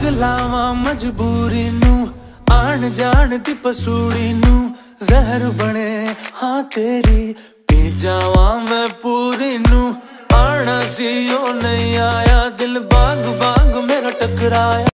ਦਾਗ ਲਾਵਾਂ ਮਜਬੂਰੀ ਨੂੰ, ਆਣ ਜਾਣ ਦੀ ਪਸੂੜੀ ਨੂੰ। ਜ਼ਹਿਰ ਬਣੇ, ਹਾਂ ਤੇਰੀ ਪੀ ਜਾਵਾਂ ਮੈਂ ਪੂਰੀ ਨੂੰ। ਆਣਾ ਸੀ, ਉਹ ਨਹੀਂ ਆਇਆ, ਦਿਲ ਬਾਗ ਬਾਗ ਮੇਰਾ ਟਕਰਾਇਆ।